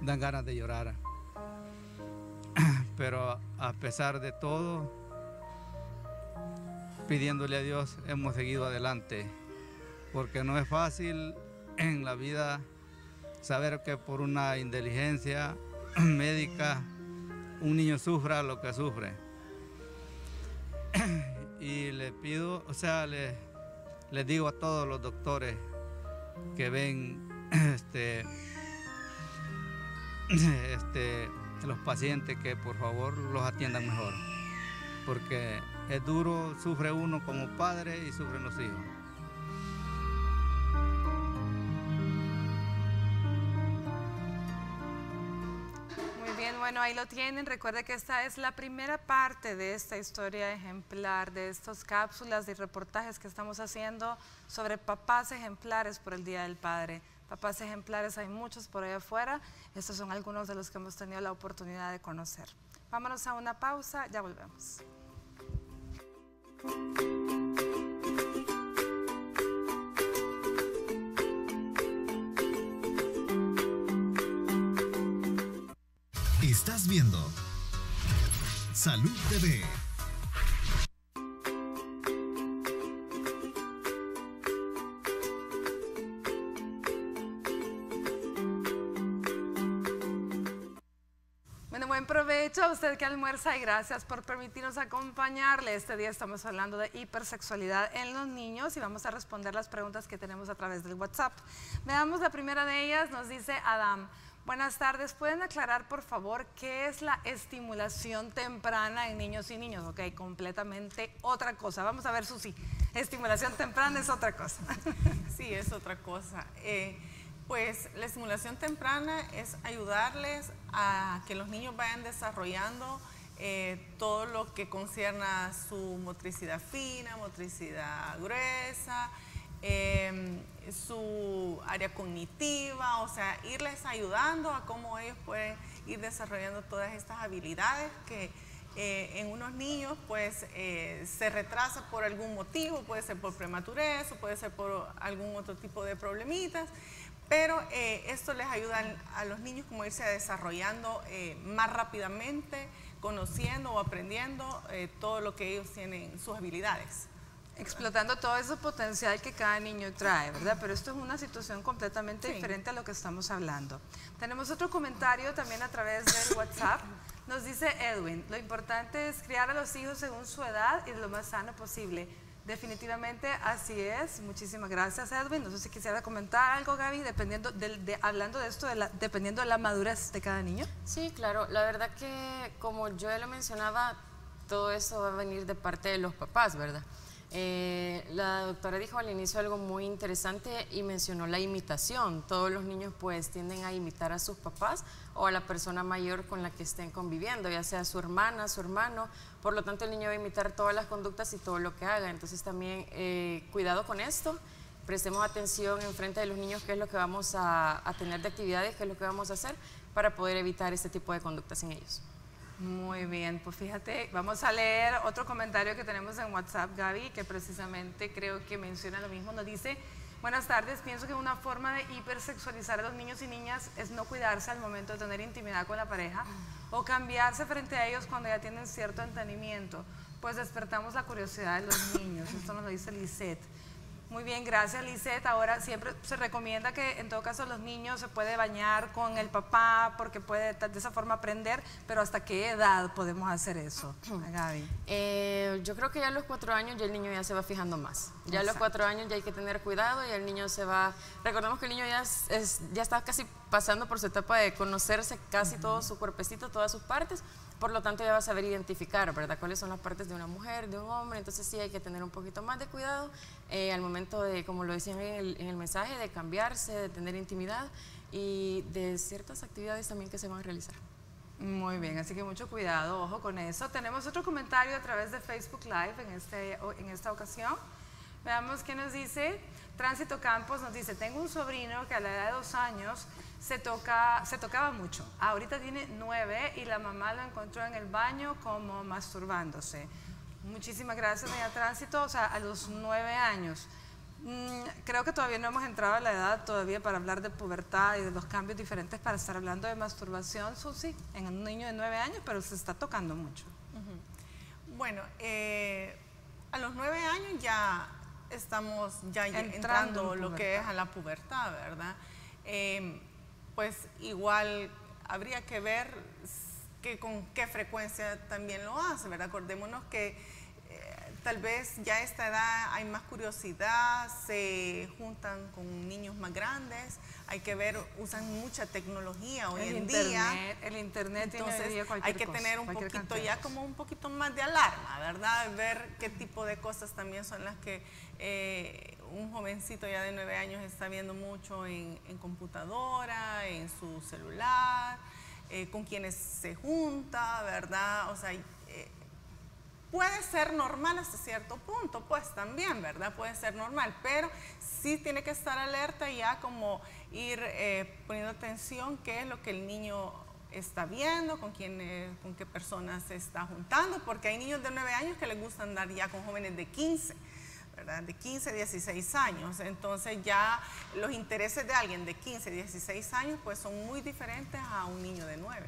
[SPEAKER 16] dan ganas de llorar. Pero a pesar de todo, pidiéndole a Dios, hemos seguido adelante, porque no es fácil en la vida saber que por una inteligencia médica un niño sufra lo que sufre. Y le pido, o sea, le, les digo a todos los doctores que ven este, este, los pacientes que por favor los atiendan mejor, porque es duro, sufre uno como padre y sufren los hijos.
[SPEAKER 2] Muy bien, bueno, ahí lo tienen. Recuerde que esta es la primera parte de esta historia ejemplar, de estas cápsulas y reportajes que estamos haciendo sobre papás ejemplares por el Día del Padre. Papás ejemplares hay muchos por ahí afuera. Estos son algunos de los que hemos tenido la oportunidad de conocer. Vámonos a una pausa, ya volvemos.
[SPEAKER 6] Estás viendo Salud TV.
[SPEAKER 2] Provecho a usted que almuerza y gracias por permitirnos acompañarle. Este día estamos hablando de hipersexualidad en los niños y vamos a responder las preguntas que tenemos a través del WhatsApp. Veamos la primera de ellas, nos dice Adam. Buenas tardes, ¿pueden aclarar por favor qué es la estimulación temprana en niños y niños? Ok, completamente otra cosa. Vamos a ver, Susi, estimulación temprana es otra cosa.
[SPEAKER 7] Sí, es otra cosa. Eh, pues la estimulación temprana es ayudarles a que los niños vayan desarrollando eh, todo lo que concierne a su motricidad fina, motricidad gruesa, em, su área cognitiva, o sea, irles ayudando a cómo ellos pueden ir desarrollando todas estas habilidades que eh, en unos niños pues eh, se retrasa por algún motivo, puede ser por prematurez o puede ser por algún otro tipo de problemitas, pero eh, esto les ayuda a los niños como irse desarrollando más rápidamente, conociendo o aprendiendo todo lo que ellos tienen, sus habilidades
[SPEAKER 2] explotando todo ese potencial que cada niño trae, ¿verdad? Pero esto es una situación completamente diferente a lo que estamos hablando. Tenemos otro comentario también a través del WhatsApp. Nos dice Edwin, lo importante es criar a los hijos según su edad y lo más sano posible. Definitivamente así es. Muchísimas gracias, Edwin. No sé si quisiera comentar algo, Gaby, dependiendo de, hablando de esto, de dependiendo de la madurez de cada niño.
[SPEAKER 9] Sí, claro. La verdad que, como yo lo mencionaba, todo eso va a venir de parte de los papás, ¿verdad? Eh, la doctora dijo al inicio algo muy interesante y mencionó la imitación. Todos los niños pues tienden a imitar a sus papás o a la persona mayor con la que estén conviviendo, ya sea su hermana, su hermano. Por lo tanto, el niño va a imitar todas las conductas y todo lo que haga. Entonces también eh, cuidado con esto. Prestemos atención en frente de los niños qué es lo que vamos a, a tener de actividades, qué es lo que vamos a hacer para poder evitar este tipo de conductas en ellos.
[SPEAKER 2] Muy bien, pues fíjate, vamos a leer otro comentario que tenemos en WhatsApp, Gaby, que precisamente creo que menciona lo mismo. Nos dice, buenas tardes, pienso que una forma de hipersexualizar a los niños y niñas es no cuidarse al momento de tener intimidad con la pareja o cambiarse frente a ellos cuando ya tienen cierto entendimiento, pues despertamos la curiosidad de los niños. Esto nos lo dice Lisette. Muy bien, gracias Lisette. Ahora siempre se recomienda que en todo caso los niños se puede bañar con el papá porque puede de esa forma aprender, pero ¿hasta qué edad podemos hacer eso, Gaby?
[SPEAKER 9] Eh, yo creo que ya a los cuatro años ya el niño ya se va fijando más. Ya a los cuatro años ya hay que tener cuidado y el niño se va... Recordemos que el niño ya, es, ya está casi pasando por su etapa de conocerse casi todo su cuerpecito, todas sus partes. Por lo tanto, ya va a saber identificar, ¿verdad? Cuáles son las partes de una mujer, de un hombre. Entonces, sí hay que tener un poquito más de cuidado eh, al momento de, como lo decían en el, en el, mensaje, de cambiarse, de tener intimidad y de ciertas actividades también que se van a realizar.
[SPEAKER 2] Muy bien, así que mucho cuidado, ojo con eso. Tenemos otro comentario a través de Facebook Live en, este, en esta ocasión. Veamos qué nos dice. Tránsito Campos nos dice, tengo un sobrino que a la edad de dos años se, toca, se tocaba mucho. Ahorita tiene nueve y la mamá lo encontró en el baño como masturbándose. Muchísimas gracias, doña Tránsito. O sea, a los nueve años. Mm, creo que todavía no hemos entrado a la edad todavía para hablar de pubertad y de los cambios diferentes para estar hablando de masturbación, Susi, en un niño de nueve años, pero se está tocando mucho.
[SPEAKER 7] Bueno, eh, a los nueve años ya estamos ya entrando, lo que es a la pubertad, ¿verdad? Em, pues igual habría que ver que con qué frecuencia también lo hace, ¿verdad? Acordémonos que eh, tal vez ya a esta edad hay más curiosidad, se juntan con niños más grandes, hay que ver, usan mucha tecnología hoy en día.
[SPEAKER 2] El internet
[SPEAKER 7] Entonces hay que tener un poquito ya como un poquito más de alarma, ¿verdad? Ver qué tipo de cosas también son las que eh, un jovencito ya de nueve años está viendo mucho en, computadora, en su celular, eh, con quienes se junta, ¿verdad? O sea, eh, puede ser normal hasta cierto punto, pues también, ¿verdad? Puede ser normal, pero sí tiene que estar alerta ya como ir poniendo atención qué es lo que el niño está viendo, con, quién, con qué personas se está juntando, porque hay niños de nueve años que les gusta andar ya con jóvenes de 15 de 15, 16 años. Entonces ya los intereses de alguien de 15, 16 años pues son muy diferentes a un niño de 9.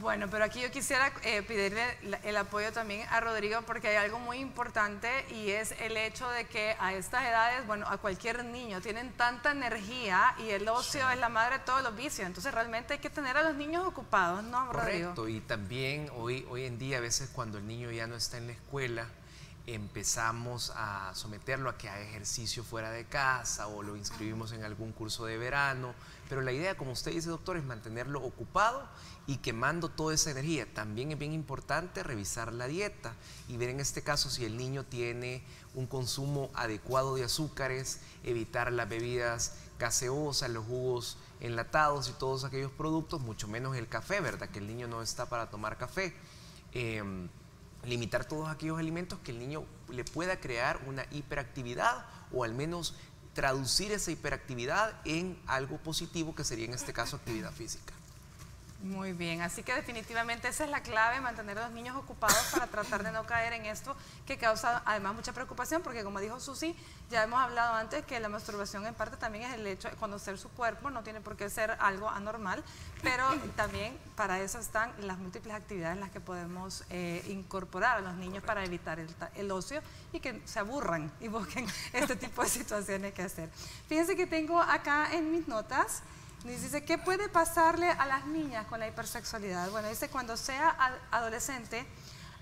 [SPEAKER 2] Bueno, pero aquí yo quisiera eh, pedirle el apoyo también a Rodrigo porque hay algo muy importante y es el hecho de que a estas edades, bueno, a cualquier niño tienen tanta energía y el ocio es la madre de todos los vicios. Entonces realmente hay que tener a los niños ocupados, ¿no,
[SPEAKER 8] Rodrigo? Correcto, y también hoy, hoy en día a veces cuando el niño ya no está en la escuela, empezamos a someterlo a que haga ejercicio fuera de casa o lo inscribimos en algún curso de verano. Pero la idea, como usted dice, doctor, es mantenerlo ocupado y quemando toda esa energía. También es bien importante revisar la dieta y ver en este caso si el niño tiene un consumo adecuado de azúcares, evitar las bebidas gaseosas, los jugos enlatados y todos aquellos productos, mucho menos el café, ¿verdad? Que el niño no está para tomar café. Em, limitar todos aquellos alimentos que el niño le pueda crear una hiperactividad o al menos traducir esa hiperactividad en algo positivo que sería en este caso actividad física.
[SPEAKER 2] Muy bien, así que definitivamente esa es la clave, mantener a los niños ocupados para tratar de no caer en esto que causa además mucha preocupación, porque como dijo Susi, ya hemos hablado antes que la masturbación en parte también es el hecho de conocer su cuerpo, no tiene por qué ser algo anormal, pero también para eso están las múltiples actividades en las que podemos eh, incorporar a los niños para evitar el, el ocio y que se aburran y busquen este tipo de situaciones que hacer. Fíjense que tengo acá en mis notas dice, ¿qué puede pasarle a las niñas con la hipersexualidad? Bueno, dice, cuando sea adolescente,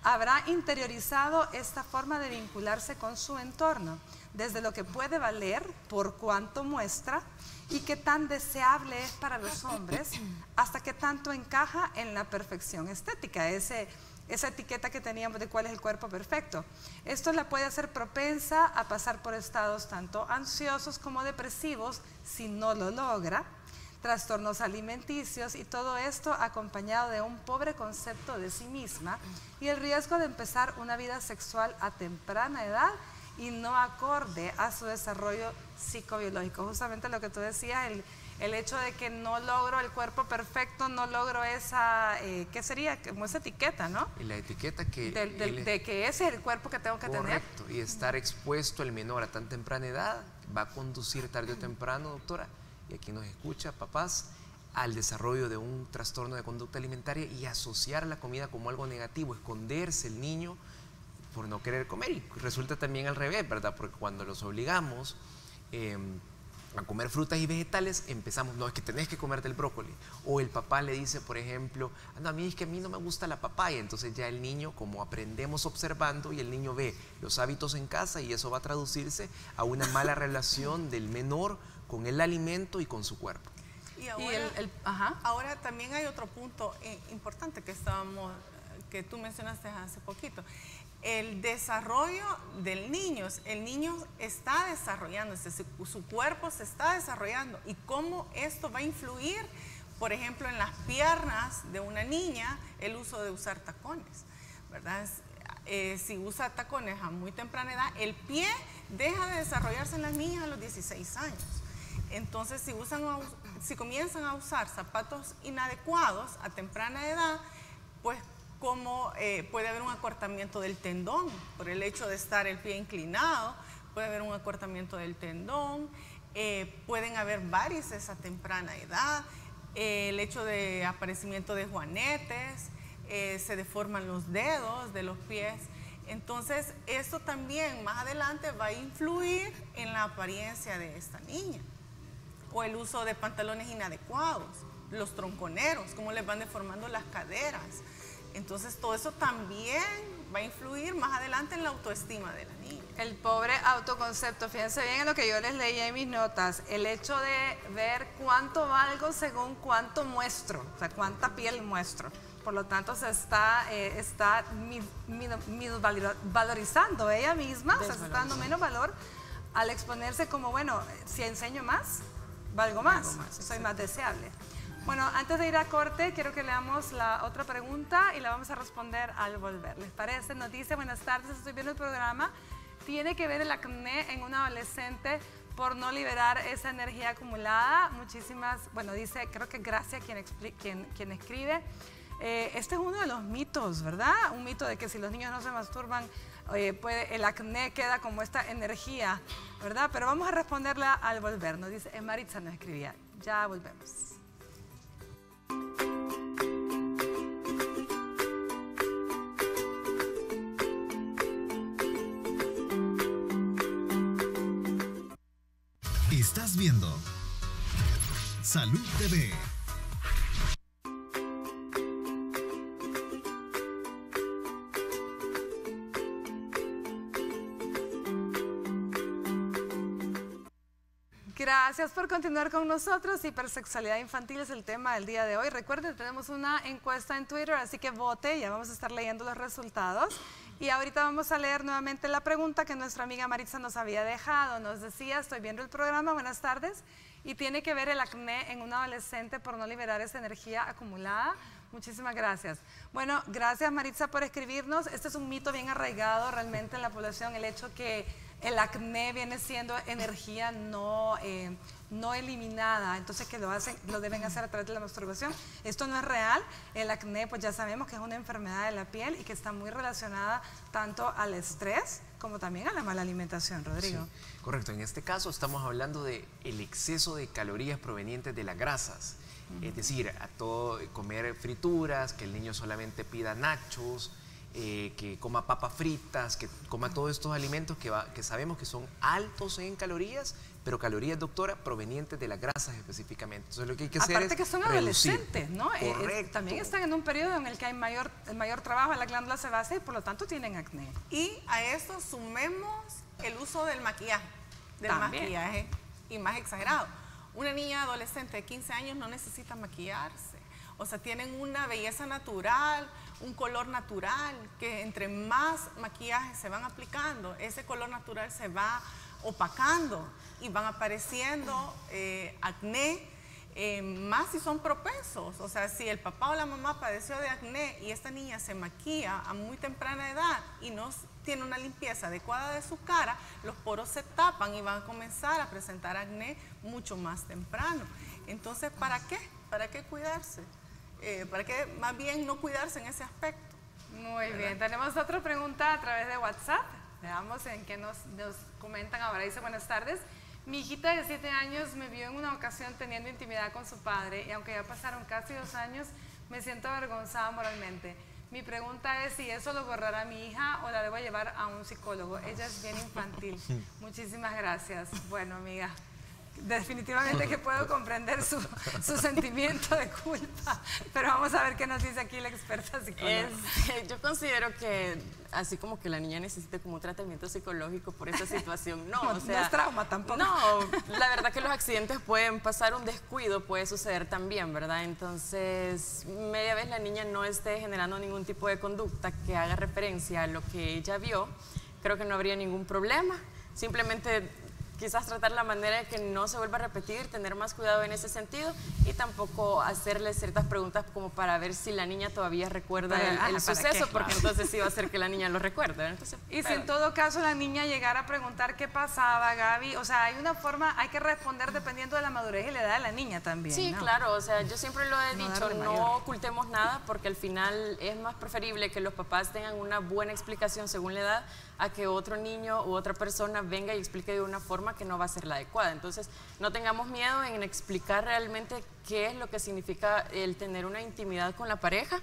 [SPEAKER 2] habrá interiorizado esta forma de vincularse con su entorno, desde lo que puede valer, por cuánto muestra, y qué tan deseable es para los hombres, hasta qué tanto encaja en la perfección estética, ese, esa etiqueta que teníamos de cuál es el cuerpo perfecto. Esto la puede hacer propensa a pasar por estados tanto ansiosos como depresivos si no lo logra, trastornos alimenticios y todo esto acompañado de un pobre concepto de sí misma y el riesgo de empezar una vida sexual a temprana edad y no acorde a su desarrollo psicobiológico. Justamente lo que tú decías, el, hecho de que no logro el cuerpo perfecto, no logro esa, eh, ¿qué sería? Como esa etiqueta, ¿no?
[SPEAKER 8] Y la etiqueta que...
[SPEAKER 2] de que ese es el cuerpo que tengo que tener.
[SPEAKER 8] Correcto, y estar expuesto el menor a tan temprana edad va a conducir tarde o temprano, doctora, y aquí nos escucha, papás, al desarrollo de un trastorno de conducta alimentaria y asociar la comida como algo negativo, esconderse el niño por no querer comer. Y resulta también al revés, ¿verdad? Porque cuando los obligamos em, a comer frutas y vegetales, empezamos, no, es que tenés que comerte el brócoli. O el papá le dice, por ejemplo, ah, no, a mí es que a mí no me gusta la papaya. Entonces ya el niño, como aprendemos observando, y el niño ve los hábitos en casa y eso va a traducirse a una mala relación del menor con el alimento y con su cuerpo.
[SPEAKER 7] Y ahora, también hay otro punto eh, importante que estábamos, que tú mencionaste hace poquito. El desarrollo del niño, el niño está desarrollándose, su, su cuerpo se está desarrollando y cómo esto va a influir, por ejemplo, en las piernas de una niña, el uso de usar tacones, ¿verdad? Eh, si usa tacones a muy temprana edad, el pie deja de desarrollarse en las niñas a los 16 años. Entonces, si, usan, si comienzan a usar zapatos inadecuados a temprana edad, pues como eh, puede haber un acortamiento del tendón por el hecho de estar el pie inclinado, puede haber un acortamiento del tendón, eh, pueden haber varices a temprana edad, eh, el hecho de aparecimiento de juanetes, se deforman los dedos de los pies. Entonces, esto también más adelante va a influir en la apariencia de esta niña o el uso de pantalones inadecuados, los tronconeros, cómo les van deformando las caderas. Entonces todo eso también va a influir más adelante en la autoestima de la niña.
[SPEAKER 2] El pobre autoconcepto, fíjense bien en lo que yo les leía en mis notas, el hecho de ver cuánto valgo según cuánto muestro, o sea, cuánta piel muestro. Por lo tanto, se está, eh, está valorizando ella misma, o sea, se está dando menos valor al exponerse como, bueno, si enseño más, valgo más, soy más deseable. Bueno, antes de ir a corte, quiero que leamos la otra pregunta y la vamos a responder al volver. ¿Les parece? Nos dice, buenas tardes, estoy viendo el programa. ¿Tiene que ver el acné en un adolescente por no liberar esa energía acumulada? Muchísimas, bueno, dice, creo que gracias quien, quien, quien escribe. Eh, este es uno de los mitos, ¿verdad? Un mito de que si los niños no se masturban, puede, el acné queda como esta energía, ¿verdad? Pero vamos a responderla al volver. Nos dice, Maritza nos escribía, ya volvemos.
[SPEAKER 6] Estás viendo Salud TV.
[SPEAKER 2] Gracias por continuar con nosotros. Hipersexualidad infantil es el tema del día de hoy. Recuerden, tenemos una encuesta en Twitter, así que vote, ya vamos a estar leyendo los resultados. Y ahorita vamos a leer nuevamente la pregunta que nuestra amiga Maritza nos había dejado. Nos decía, estoy viendo el programa, buenas tardes, y tiene que ver el acné en un adolescente por no liberar esa energía acumulada. Muchísimas gracias. Bueno, gracias Maritza por escribirnos. Este es un mito bien arraigado realmente en la población, el hecho que el acné viene siendo energía no, eh, no eliminada, entonces que lo, hacen, lo deben hacer a través de la masturbación. Esto no es real, el acné pues ya sabemos que es una enfermedad de la piel y que está muy relacionada tanto al estrés como también a la mala alimentación, Rodrigo.
[SPEAKER 8] correcto, en este caso estamos hablando de el exceso de calorías provenientes de las grasas. Es decir, a todo comer frituras, que el niño solamente pida nachos, eh, que coma papas fritas, que coma todos estos alimentos que, que sabemos que son altos en calorías, pero calorías, doctora, provenientes de las grasas específicamente. Entonces lo que hay que hacer
[SPEAKER 2] Aparte
[SPEAKER 8] es
[SPEAKER 2] que son adolescentes, ¿no? Eh, eh, también están en un periodo en el que hay mayor, mayor trabajo en la glándula sebácea y por lo tanto tienen acné.
[SPEAKER 7] Y a esto sumemos el uso del maquillaje, del maquillaje y más exagerado. Una niña adolescente de 15 años no necesita maquillarse. O sea, tienen una belleza natural, un color natural, que entre más maquillaje se van aplicando, ese color natural se va opacando y van apareciendo eh, acné, eh, más si son propensos. O sea, si el papá o la mamá padeció de acné y esta niña se maquilla a muy temprana edad y no tiene una limpieza adecuada de su cara, los poros se tapan y van a comenzar a presentar acné mucho más temprano. Entonces, ¿para qué? ¿Para qué cuidarse? Eh, ¿Para qué más bien no cuidarse en ese aspecto?
[SPEAKER 2] Muy bien, tenemos otra pregunta a través de WhatsApp. Veamos en qué nos, nos comentan ahora. Dice, buenas tardes. Mi hijita de 7 años me vio en una ocasión teniendo intimidad con su padre y aunque ya pasaron casi dos años, me siento avergonzada moralmente. Mi pregunta es si eso lo borrará mi hija o la debo llevar a un psicólogo. Ella es bien infantil. Muchísimas gracias. Bueno, amiga definitivamente que puedo comprender su, sentimiento de culpa, pero vamos a ver qué nos dice aquí la experta psicóloga.
[SPEAKER 9] yo considero que así como que la niña necesite como un tratamiento psicológico por esa situación, no, o sea,
[SPEAKER 2] no es trauma tampoco.
[SPEAKER 9] No, la verdad que los accidentes pueden pasar, un descuido puede suceder también, ¿verdad? Entonces, media vez la niña no esté generando ningún tipo de conducta que haga referencia a lo que ella vio, creo que no habría ningún problema. Simplemente quizás tratar la manera de que no se vuelva a repetir, tener más cuidado en ese sentido y tampoco hacerle ciertas preguntas como para ver si la niña todavía recuerda el, suceso, porque entonces sí va a ser que la niña lo recuerde. Entonces,
[SPEAKER 2] y si en todo caso la niña llegara a preguntar qué pasaba, Gaby, o sea, hay una forma, hay que responder dependiendo de la madurez y la edad de la niña también.
[SPEAKER 9] Sí, claro, o sea, yo siempre lo he dicho, no ocultemos nada porque al final es más preferible que los papás tengan una buena explicación según la edad a que otro niño u otra persona venga y explique de una forma que no va a ser la adecuada. Entonces, no tengamos miedo en explicar realmente qué es lo que significa el tener una intimidad con la pareja.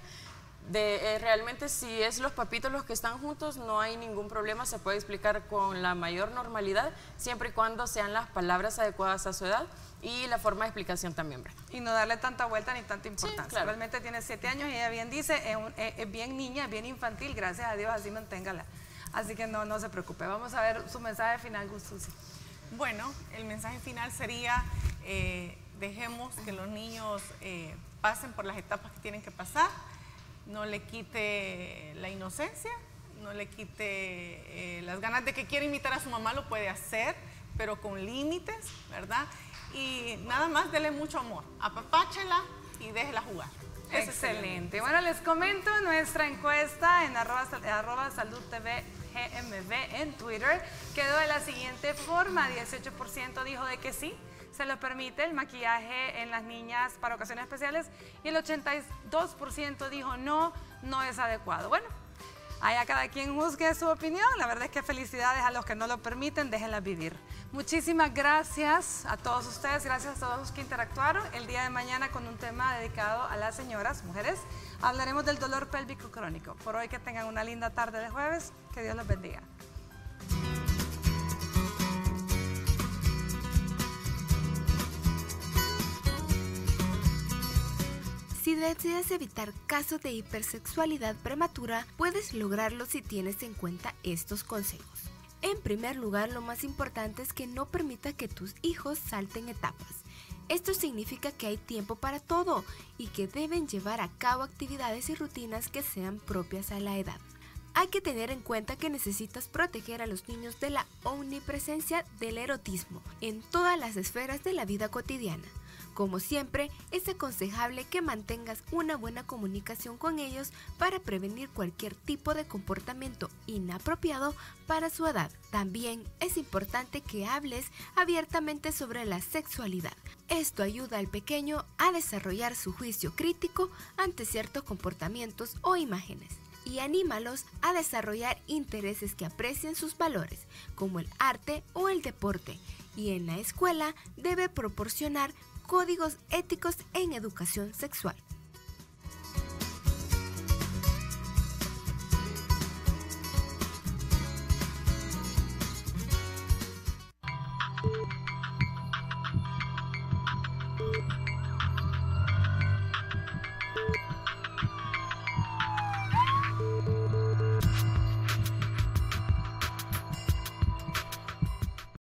[SPEAKER 9] De, eh, realmente si es los papitos los que están juntos, no hay ningún problema, se puede explicar con la mayor normalidad, siempre y cuando sean las palabras adecuadas a su edad y la forma de explicación también.
[SPEAKER 2] Y no darle tanta vuelta ni tanta importancia. Realmente tiene siete años y ella bien dice, es, es, bien niña, es bien infantil, gracias a Dios, así manténgala. Así que no, no se preocupe. Vamos a ver su mensaje final, Gustusi.
[SPEAKER 7] Bueno, el mensaje final sería, eh, dejemos que los niños eh, pasen por las etapas que tienen que pasar, no le quite la inocencia, no le quite eh, las ganas de que quiera imitar a su mamá, lo puede hacer, pero con límites, ¿verdad? Y nada más, dele mucho amor, apapáchela y déjela jugar.
[SPEAKER 2] Excelente. Bueno, les comento nuestra encuesta en arroba, arroba salud TV GMB en Twitter quedó de la siguiente forma. 18% dijo de que sí, se lo permite el maquillaje en las niñas para ocasiones especiales y el 82% dijo no, no es adecuado. Bueno, allá cada quien juzgue su opinión. La verdad es que felicidades a los que no lo permiten, déjenlas vivir. Muchísimas gracias a todos ustedes, gracias a todos los que interactuaron el día de mañana con un tema dedicado a las señoras, mujeres. Hablaremos del dolor pélvico crónico. Por hoy que tengan una linda tarde de jueves, que Dios los bendiga.
[SPEAKER 5] Si deseas evitar casos de hipersexualidad prematura, puedes lograrlo si tienes en cuenta estos consejos. En primer lugar, lo más importante es que no permita que tus hijos salten etapas. Esto significa que hay tiempo para todo y que deben llevar a cabo actividades y rutinas que sean propias a la edad. Hay que tener en cuenta que necesitas proteger a los niños de la omnipresencia del erotismo en todas las esferas de la vida cotidiana. Como siempre, es aconsejable que mantengas una buena comunicación con ellos para prevenir cualquier tipo de comportamiento inapropiado para su edad. También es importante que hables abiertamente sobre la sexualidad. Esto ayuda al pequeño a desarrollar su juicio crítico ante ciertos comportamientos o imágenes y anímalos a desarrollar intereses que aprecien sus valores, como el arte o el deporte, y en la escuela debe proporcionar códigos éticos en educación sexual.